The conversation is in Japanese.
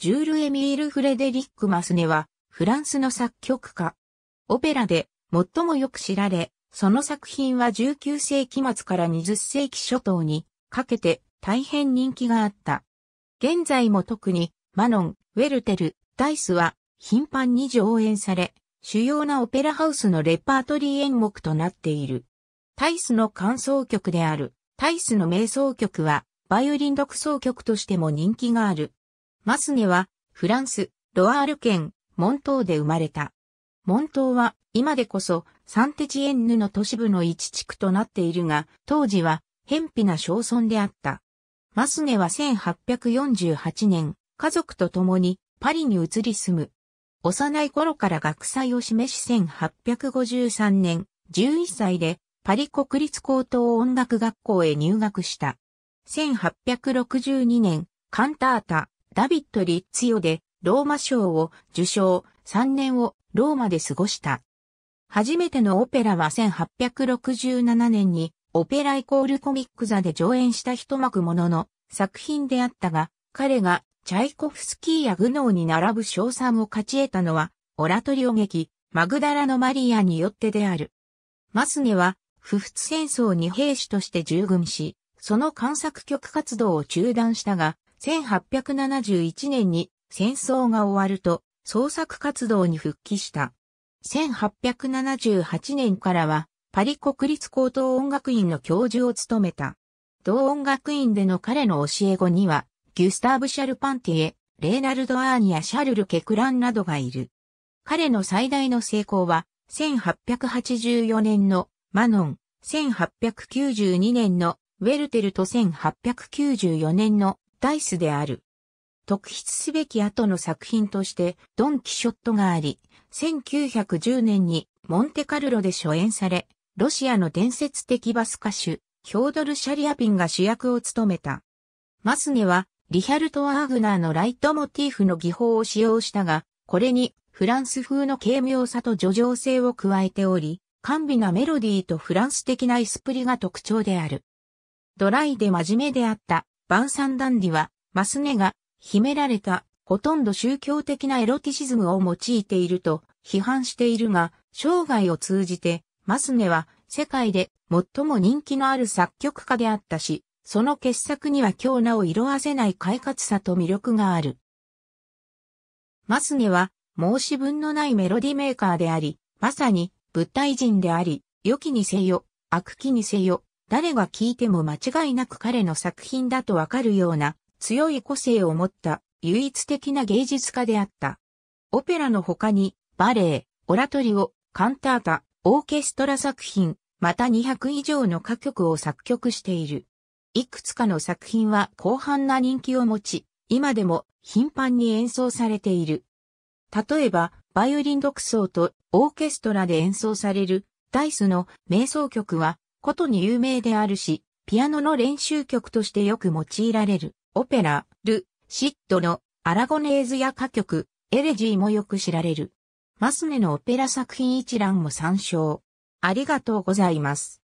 ジュール・エミール・フレデリック・マスネは、フランスの作曲家。オペラで最もよく知られ、その作品は19世紀末から20世紀初頭にかけて大変人気があった。現在も特にマノン、ウェルテル、ダイスは頻繁に上演され、主要なオペラハウスのレパートリー演目となっている。タイスの感想曲である、タイスの瞑想曲は、バイオリン独奏曲としても人気がある。マスネは、フランス、ロワール県、モントーで生まれた。モントーは、今でこそ、サンテジエンヌの都市部の一地区となっているが、当時は、偏僻な小村であった。マスネは1848年、家族と共にパリに移り住む。幼い頃から学祭を示し1853年、11歳でパリ国立高等音楽学校へ入学した。1862年、カンタータ、ダビット・リッツィオでローマ賞を受賞、3年をローマで過ごした。初めてのオペラは1867年にオペライコールコミック座で上演した一幕ものの作品であったが、彼がチャイコフスキーやグノーに並ぶ賞賛を勝ち得たのは、オラトリオ劇、マグダラのマリアによってである。マスネは、不仏戦争に兵士として従軍し、その観作曲活動を中断したが、1871年に戦争が終わると創作活動に復帰した。1878年からはパリ国立高等音楽院の教授を務めた。同音楽院での彼の教え子には、ギュスターブ・シャルパンティエ、レーナルド・アーニやシャルル・ケクランなどがいる。彼の最大の成功は、1884年のマノン、1892年のウェルテルと1894年のダイスである。特筆すべき後の作品としてドン・キショットがあり、1910年にモンテカルロで初演され、ロシアの伝説的バス歌手、ヒョードル・シャリアピンが主役を務めた。マスネは、リヒャルト・ワーグナーのライトモチーフの技法を使用したが、これにフランス風の軽妙さと叙情性を加えており、甘美なメロディーとフランス的なイスプリが特徴である。ドライで真面目であったバンサンダンディは、マスネが秘められたほとんど宗教的なエロティシズムを用いていると批判しているが、生涯を通じてマスネは世界で最も人気のある作曲家であったし、その傑作には今日なお色褪せない快活さと魅力がある。マスネは申し分のないメロディメーカーであり、まさに物体人であり、良きにせよ、悪気にせよ、誰が聞いても間違いなく彼の作品だとわかるような強い個性を持った唯一的な芸術家であった。オペラの他にバレエ、オラトリオ、カンタータ、オーケストラ作品、また200以上の歌曲を作曲している。いくつかの作品は広範な人気を持ち、今でも頻繁に演奏されている。例えば、バイオリン独奏とオーケストラで演奏されるダイスの瞑想曲はことに有名であるし、ピアノの練習曲としてよく用いられる、オペラ、ル、シッドのアラゴネーズや歌曲、エレジーもよく知られる。マスネのオペラ作品一覧も参照。ありがとうございます。